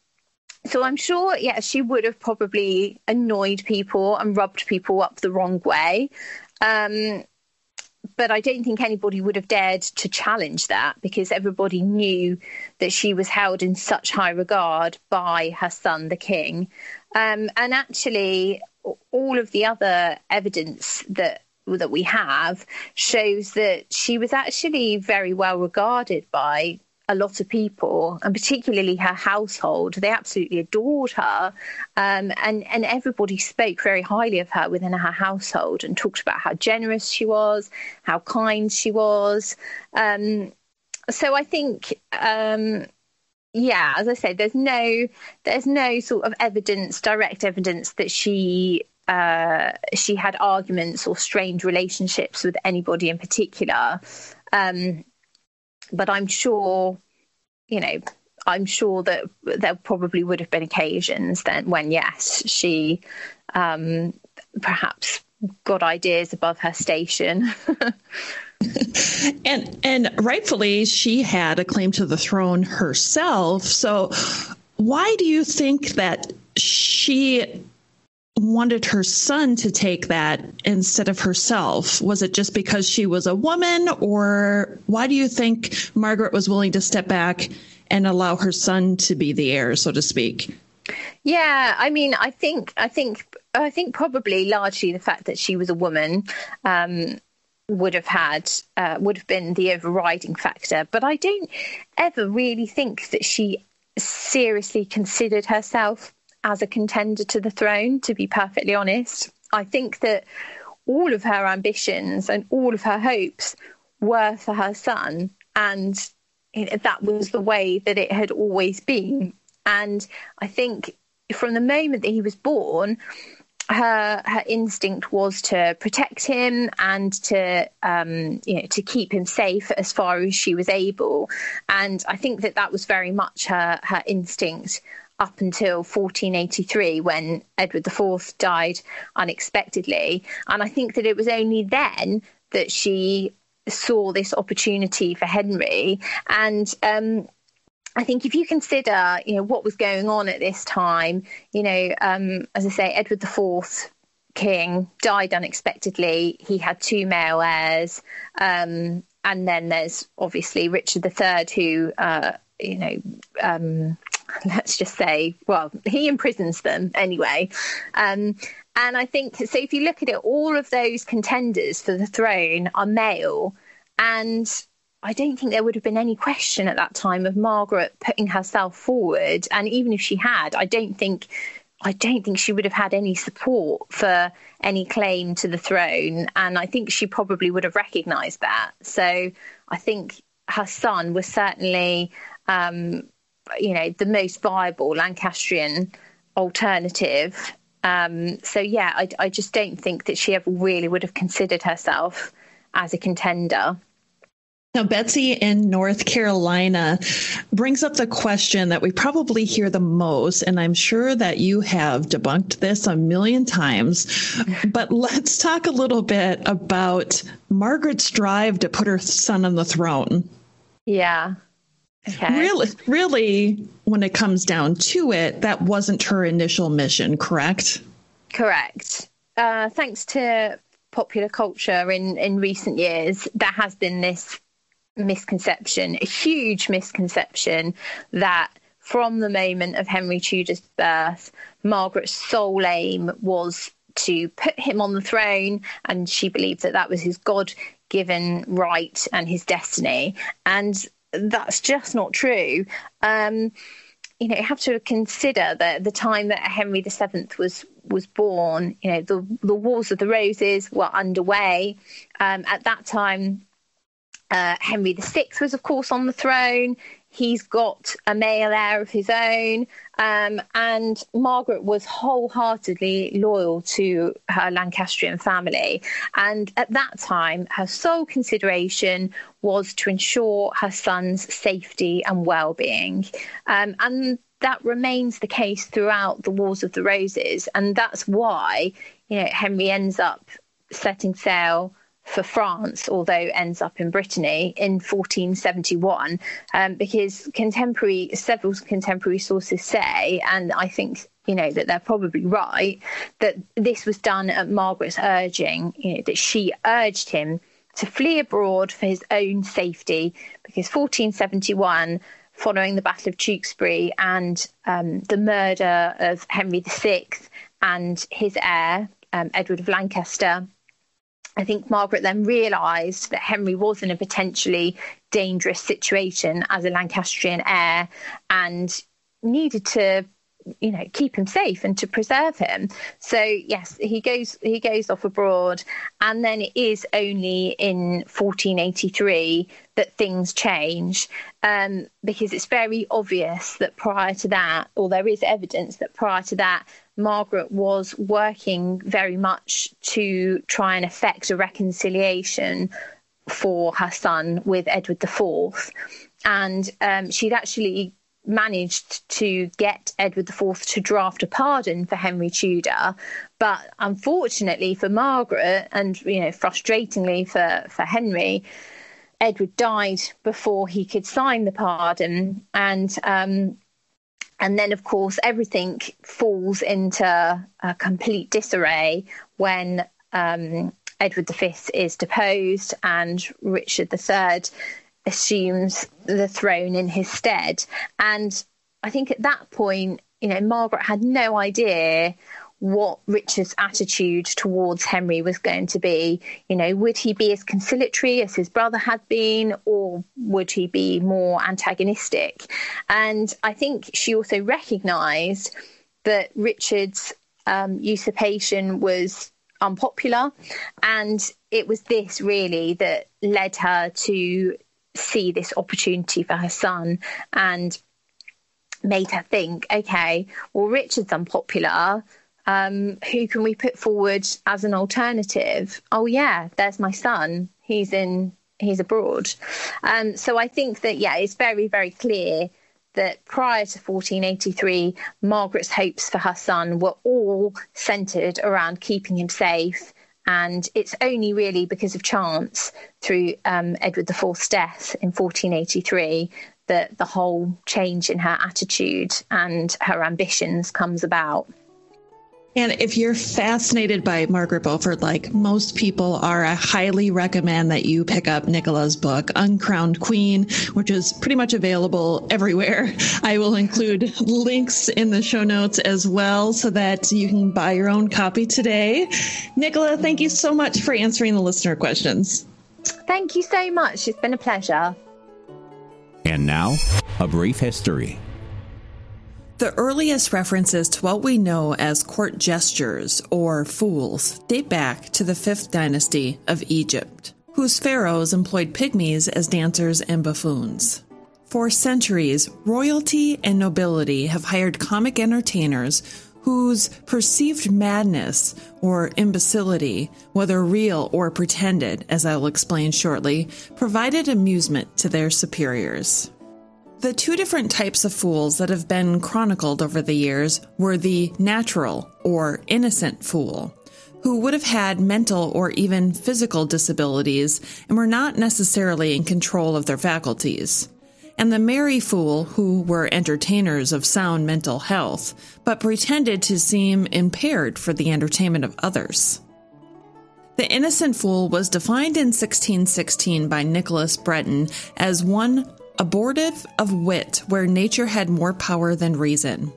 so I'm sure, yeah, she would have probably annoyed people and rubbed people up the wrong way. Um, but I don't think anybody would have dared to challenge that because everybody knew that she was held in such high regard by her son, the king. Um, and actually, all of the other evidence that that we have shows that she was actually very well regarded by a lot of people, and particularly her household. They absolutely adored her, um, and and everybody spoke very highly of her within her household and talked about how generous she was, how kind she was. Um, so I think, um, yeah, as I said, there's no there's no sort of evidence, direct evidence that she uh, she had arguments or strained relationships with anybody in particular. Um, but I'm sure, you know, I'm sure that there probably would have been occasions then when, yes, she um, perhaps got ideas above her station. and and rightfully she had a claim to the throne herself. So why do you think that she wanted her son to take that instead of herself? Was it just because she was a woman, or why do you think Margaret was willing to step back and allow her son to be the heir, so to speak? Yeah, I mean, I think, I think, I think probably largely the fact that she was a woman. Um, would have had uh, would have been the overriding factor but i don't ever really think that she seriously considered herself as a contender to the throne, to be perfectly honest. I think that all of her ambitions and all of her hopes were for her son. And that was the way that it had always been. And I think from the moment that he was born, her her instinct was to protect him and to um, you know to keep him safe as far as she was able, and I think that that was very much her her instinct up until 1483 when Edward IV died unexpectedly. And I think that it was only then that she saw this opportunity for Henry. And um, I think if you consider, you know, what was going on at this time, you know, um, as I say, Edward IV king died unexpectedly. He had two male heirs. Um, and then there's obviously Richard III, who, uh, you know, um, let's just say, well, he imprisons them anyway. Um, and I think so. If you look at it, all of those contenders for the throne are male, and I don't think there would have been any question at that time of Margaret putting herself forward. And even if she had, I don't think. I don't think she would have had any support for any claim to the throne. And I think she probably would have recognised that. So I think her son was certainly um, you know, the most viable Lancastrian alternative. Um, so yeah, I, I just don't think that she ever really would have considered herself as a contender. Now, Betsy in North Carolina brings up the question that we probably hear the most, and I'm sure that you have debunked this a million times. But let's talk a little bit about Margaret's drive to put her son on the throne. Yeah. Okay. Really, really, when it comes down to it, that wasn't her initial mission, correct? Correct. Uh, thanks to popular culture in, in recent years, there has been this misconception, a huge misconception, that from the moment of Henry Tudor's birth, Margaret's sole aim was to put him on the throne, and she believed that that was his God given right and his destiny. And that's just not true. Um, you know, you have to consider that the time that Henry VII was was born, you know, the the Wars of the Roses were underway. Um, at that time, uh, Henry VI was, of course, on the throne. He's got a male heir of his own. Um, and Margaret was wholeheartedly loyal to her Lancastrian family. And at that time, her sole consideration was to ensure her son's safety and well being. Um, and that remains the case throughout the Wars of the Roses. And that's why, you know, Henry ends up setting sail for France, although ends up in Brittany in 1471, um, because contemporary several contemporary sources say, and I think you know that they're probably right, that this was done at Margaret's urging, you know, that she urged him to flee abroad for his own safety, because 1471 following the Battle of Tewkesbury and um, the murder of Henry VI and his heir, um, Edward of Lancaster, I think Margaret then realised that Henry was in a potentially dangerous situation as a Lancastrian heir and needed to you know keep him safe and to preserve him. So yes he goes he goes off abroad and then it is only in 1483 that things change um, because it's very obvious that prior to that or there is evidence that prior to that Margaret was working very much to try and effect a reconciliation for her son with Edward IV. And um, she'd actually managed to get Edward IV to draft a pardon for Henry Tudor, but unfortunately for Margaret, and you know, frustratingly for for Henry, Edward died before he could sign the pardon, and um, and then of course everything falls into a complete disarray when um, Edward V is deposed and Richard III assumes the throne in his stead. And I think at that point, you know, Margaret had no idea what Richard's attitude towards Henry was going to be. You know, would he be as conciliatory as his brother had been, or would he be more antagonistic? And I think she also recognised that Richard's um, usurpation was unpopular, and it was this really that led her to see this opportunity for her son and made her think, okay, well, Richard's unpopular. Um, who can we put forward as an alternative? Oh, yeah, there's my son. He's in, he's abroad. Um, so I think that, yeah, it's very, very clear that prior to 1483, Margaret's hopes for her son were all centred around keeping him safe and it's only really because of chance through um, Edward IV's death in 1483 that the whole change in her attitude and her ambitions comes about. And if you're fascinated by Margaret Beaufort, like most people are, I highly recommend that you pick up Nicola's book, Uncrowned Queen, which is pretty much available everywhere. I will include links in the show notes as well so that you can buy your own copy today. Nicola, thank you so much for answering the listener questions. Thank you so much. It's been a pleasure. And now, a brief history. The earliest references to what we know as court jesters or fools date back to the 5th dynasty of Egypt, whose pharaohs employed pygmies as dancers and buffoons. For centuries, royalty and nobility have hired comic entertainers whose perceived madness or imbecility, whether real or pretended, as I'll explain shortly, provided amusement to their superiors. The two different types of fools that have been chronicled over the years were the natural or innocent fool, who would have had mental or even physical disabilities and were not necessarily in control of their faculties. And the merry fool, who were entertainers of sound mental health, but pretended to seem impaired for the entertainment of others. The innocent fool was defined in 1616 by Nicholas Breton as one abortive of wit where nature had more power than reason,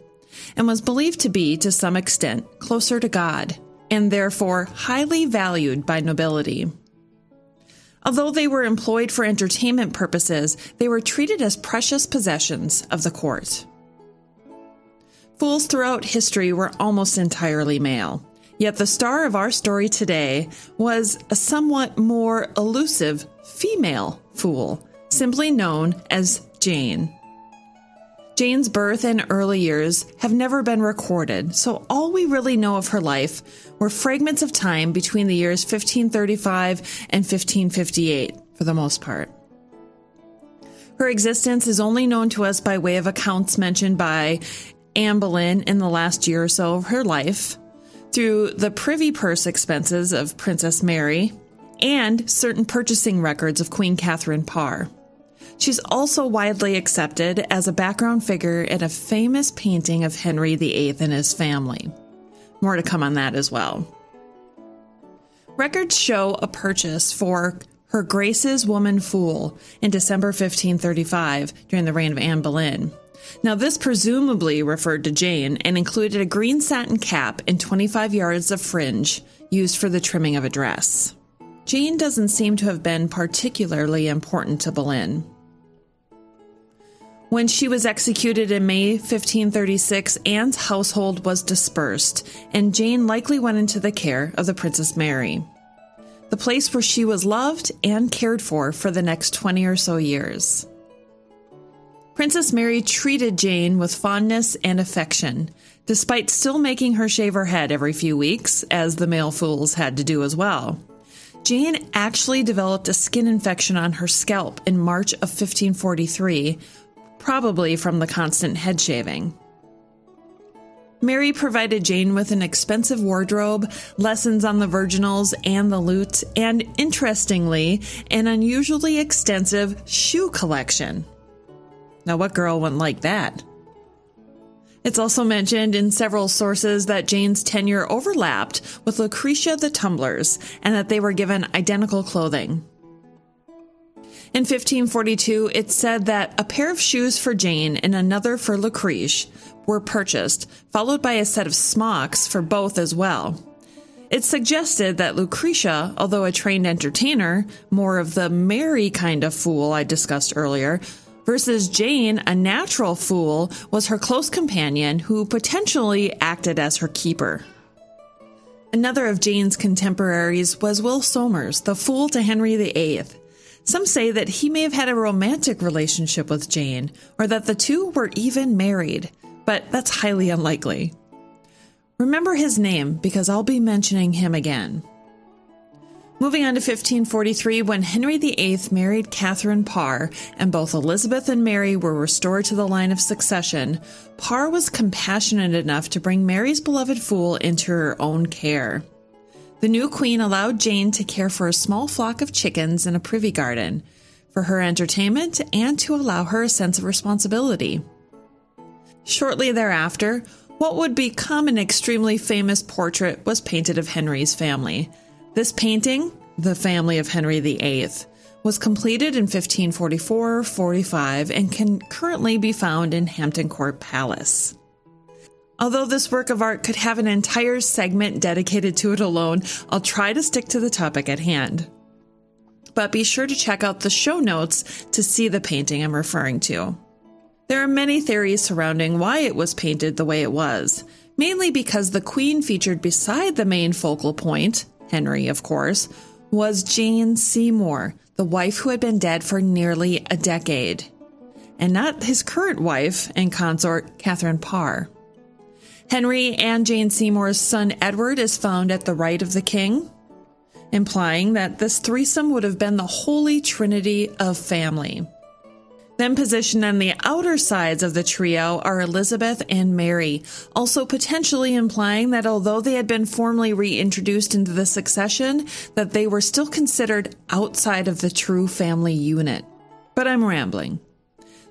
and was believed to be, to some extent, closer to God, and therefore highly valued by nobility. Although they were employed for entertainment purposes, they were treated as precious possessions of the court. Fools throughout history were almost entirely male. Yet the star of our story today was a somewhat more elusive female fool simply known as Jane. Jane's birth and early years have never been recorded, so all we really know of her life were fragments of time between the years 1535 and 1558, for the most part. Her existence is only known to us by way of accounts mentioned by Anne Boleyn in the last year or so of her life, through the privy purse expenses of Princess Mary, and certain purchasing records of Queen Catherine Parr. She's also widely accepted as a background figure in a famous painting of Henry VIII and his family. More to come on that as well. Records show a purchase for Her Grace's Woman Fool in December 1535 during the reign of Anne Boleyn. Now, this presumably referred to Jane and included a green satin cap and 25 yards of fringe used for the trimming of a dress. Jane doesn't seem to have been particularly important to Boleyn. When she was executed in May 1536, Anne's household was dispersed, and Jane likely went into the care of the Princess Mary, the place where she was loved and cared for for the next 20 or so years. Princess Mary treated Jane with fondness and affection, despite still making her shave her head every few weeks, as the male fools had to do as well. Jane actually developed a skin infection on her scalp in March of 1543, probably from the constant head shaving. Mary provided Jane with an expensive wardrobe, lessons on the virginals and the lute, and interestingly, an unusually extensive shoe collection. Now, what girl wouldn't like that? It's also mentioned in several sources that Jane's tenure overlapped with Lucretia the Tumblers and that they were given identical clothing. In 1542, it said that a pair of shoes for Jane and another for Lucrece were purchased, followed by a set of smocks for both as well. It suggested that Lucretia, although a trained entertainer, more of the merry kind of fool I discussed earlier, versus Jane, a natural fool, was her close companion who potentially acted as her keeper. Another of Jane's contemporaries was Will Somers, the fool to Henry VIII. Some say that he may have had a romantic relationship with Jane, or that the two were even married, but that's highly unlikely. Remember his name because I'll be mentioning him again. Moving on to 1543, when Henry VIII married Catherine Parr, and both Elizabeth and Mary were restored to the line of succession, Parr was compassionate enough to bring Mary's beloved fool into her own care. The new queen allowed Jane to care for a small flock of chickens in a privy garden, for her entertainment and to allow her a sense of responsibility. Shortly thereafter, what would become an extremely famous portrait was painted of Henry's family. This painting, The Family of Henry VIII, was completed in 1544 45 and can currently be found in Hampton Court Palace. Although this work of art could have an entire segment dedicated to it alone, I'll try to stick to the topic at hand. But be sure to check out the show notes to see the painting I'm referring to. There are many theories surrounding why it was painted the way it was, mainly because the queen featured beside the main focal point, Henry, of course, was Jane Seymour, the wife who had been dead for nearly a decade, and not his current wife and consort, Catherine Parr. Henry and Jane Seymour's son Edward is found at the right of the king, implying that this threesome would have been the holy trinity of family. Then positioned on the outer sides of the trio are Elizabeth and Mary, also potentially implying that although they had been formally reintroduced into the succession, that they were still considered outside of the true family unit. But I'm rambling.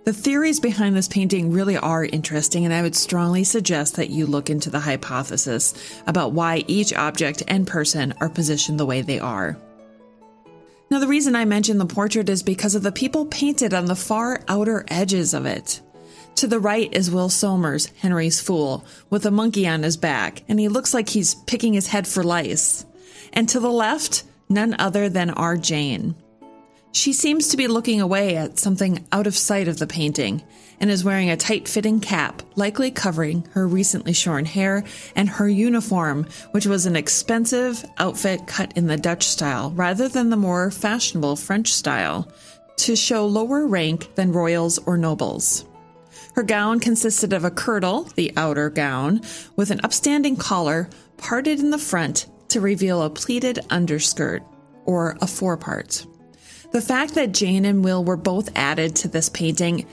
The theories behind this painting really are interesting, and I would strongly suggest that you look into the hypothesis about why each object and person are positioned the way they are. Now, the reason I mention the portrait is because of the people painted on the far outer edges of it. To the right is Will Somers, Henry's fool, with a monkey on his back, and he looks like he's picking his head for lice. And to the left, none other than our Jane. She seems to be looking away at something out of sight of the painting and is wearing a tight fitting cap, likely covering her recently shorn hair and her uniform, which was an expensive outfit cut in the Dutch style rather than the more fashionable French style to show lower rank than royals or nobles. Her gown consisted of a kirtle, the outer gown, with an upstanding collar parted in the front to reveal a pleated underskirt, or a forepart. The fact that Jane and Will were both added to this painting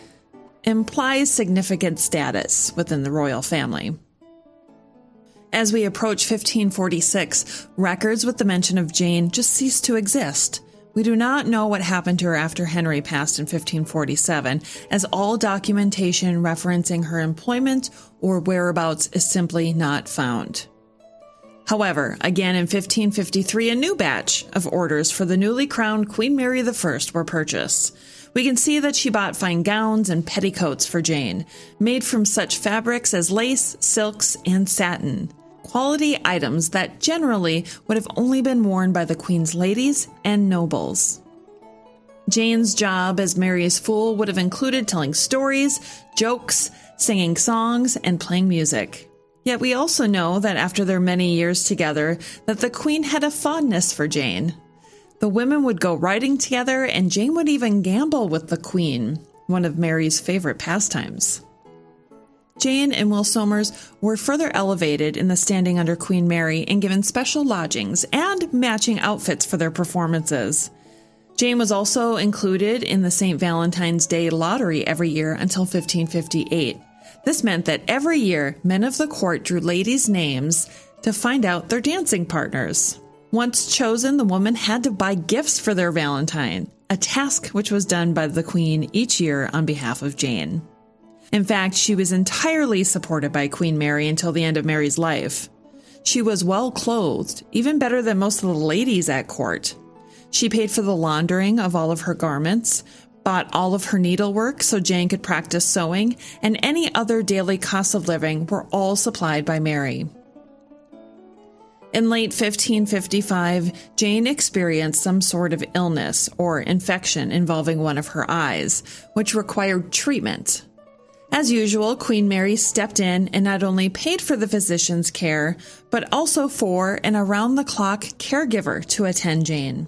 implies significant status within the royal family. As we approach 1546, records with the mention of Jane just cease to exist. We do not know what happened to her after Henry passed in 1547, as all documentation referencing her employment or whereabouts is simply not found. However, again in 1553, a new batch of orders for the newly crowned Queen Mary I were purchased. We can see that she bought fine gowns and petticoats for Jane, made from such fabrics as lace, silks, and satin. Quality items that generally would have only been worn by the Queen's ladies and nobles. Jane's job as Mary's fool would have included telling stories, jokes, singing songs, and playing music. Yet we also know that after their many years together, that the queen had a fondness for Jane. The women would go riding together, and Jane would even gamble with the queen, one of Mary's favorite pastimes. Jane and Will Somers were further elevated in the standing under Queen Mary and given special lodgings and matching outfits for their performances. Jane was also included in the St. Valentine's Day lottery every year until 1558. This meant that every year, men of the court drew ladies' names to find out their dancing partners. Once chosen, the woman had to buy gifts for their Valentine, a task which was done by the Queen each year on behalf of Jane. In fact, she was entirely supported by Queen Mary until the end of Mary's life. She was well clothed, even better than most of the ladies at court. She paid for the laundering of all of her garments, bought all of her needlework so Jane could practice sewing, and any other daily costs of living were all supplied by Mary. In late 1555, Jane experienced some sort of illness or infection involving one of her eyes, which required treatment. As usual, Queen Mary stepped in and not only paid for the physician's care, but also for an around the clock caregiver to attend Jane.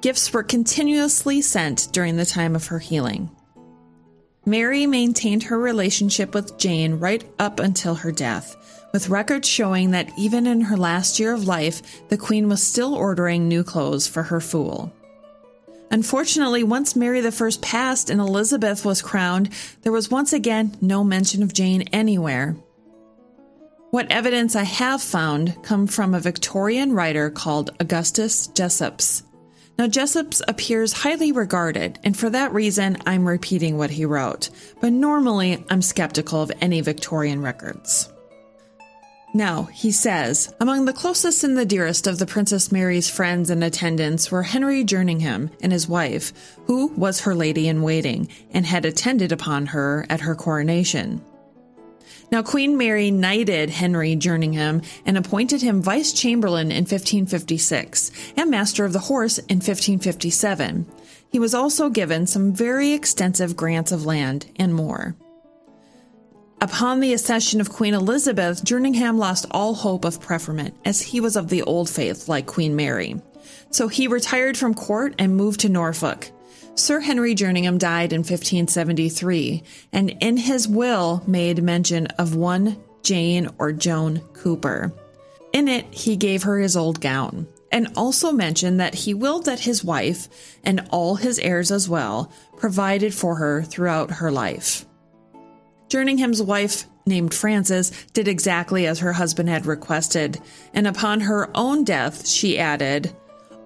Gifts were continuously sent during the time of her healing. Mary maintained her relationship with Jane right up until her death, with records showing that even in her last year of life, the Queen was still ordering new clothes for her fool. Unfortunately, once Mary I passed and Elizabeth was crowned, there was once again no mention of Jane anywhere. What evidence I have found come from a Victorian writer called Augustus Jessops. Now, Jessops appears highly regarded, and for that reason, I'm repeating what he wrote, but normally I'm skeptical of any Victorian records. Now, he says, among the closest and the dearest of the Princess Mary's friends and attendants were Henry Jerningham and his wife, who was her lady in waiting and had attended upon her at her coronation. Now, Queen Mary knighted Henry Jerningham and appointed him vice chamberlain in 1556 and master of the horse in 1557. He was also given some very extensive grants of land and more. Upon the accession of Queen Elizabeth, Jerningham lost all hope of preferment, as he was of the old faith like Queen Mary. So he retired from court and moved to Norfolk. Sir Henry Jerningham died in 1573, and in his will made mention of one Jane or Joan Cooper. In it, he gave her his old gown, and also mentioned that he willed that his wife, and all his heirs as well, provided for her throughout her life. Jerningham's wife, named Frances, did exactly as her husband had requested, and upon her own death she added,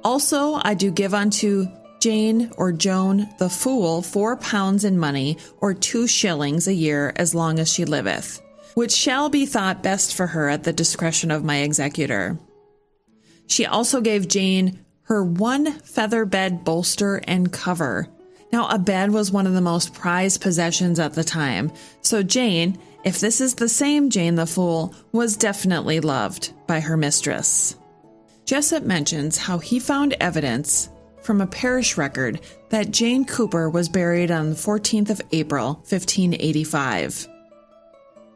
Also I do give unto Jane or Joan the fool four pounds in money or two shillings a year as long as she liveth, which shall be thought best for her at the discretion of my executor. She also gave Jane her one feather bed bolster and cover. Now, a bed was one of the most prized possessions at the time, so Jane, if this is the same Jane the Fool, was definitely loved by her mistress. Jessopp mentions how he found evidence from a parish record that Jane Cooper was buried on the 14th of April, 1585.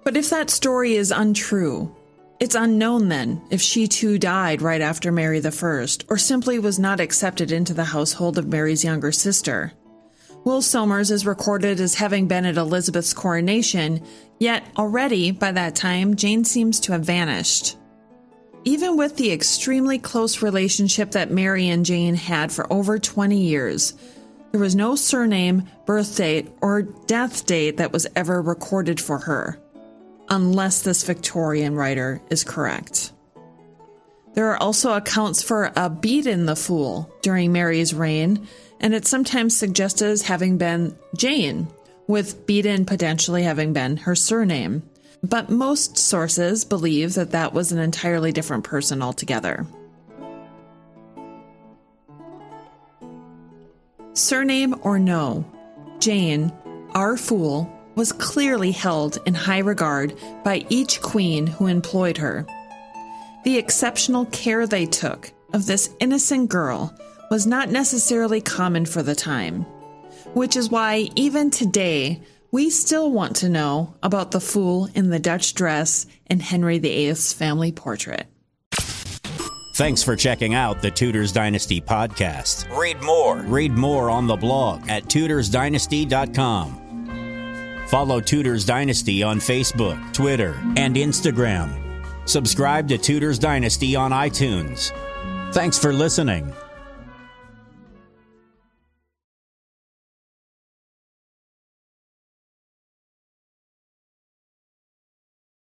But if that story is untrue, it's unknown then if she too died right after Mary I, or simply was not accepted into the household of Mary's younger sister. Will Somers is recorded as having been at Elizabeth's coronation, yet already by that time Jane seems to have vanished. Even with the extremely close relationship that Mary and Jane had for over 20 years, there was no surname, birth date, or death date that was ever recorded for her, unless this Victorian writer is correct. There are also accounts for a Beaton the Fool during Mary's reign, and it's sometimes suggested as having been Jane, with Beaton potentially having been her surname but most sources believe that that was an entirely different person altogether. Surname or no, Jane, our fool, was clearly held in high regard by each queen who employed her. The exceptional care they took of this innocent girl was not necessarily common for the time, which is why even today we still want to know about the fool in the Dutch dress in Henry VIII's family portrait. Thanks for checking out the Tudors Dynasty podcast. Read more. Read more on the blog at tudorsdynasty.com. Follow Tudors Dynasty on Facebook, Twitter, and Instagram. Subscribe to Tudors Dynasty on iTunes. Thanks for listening.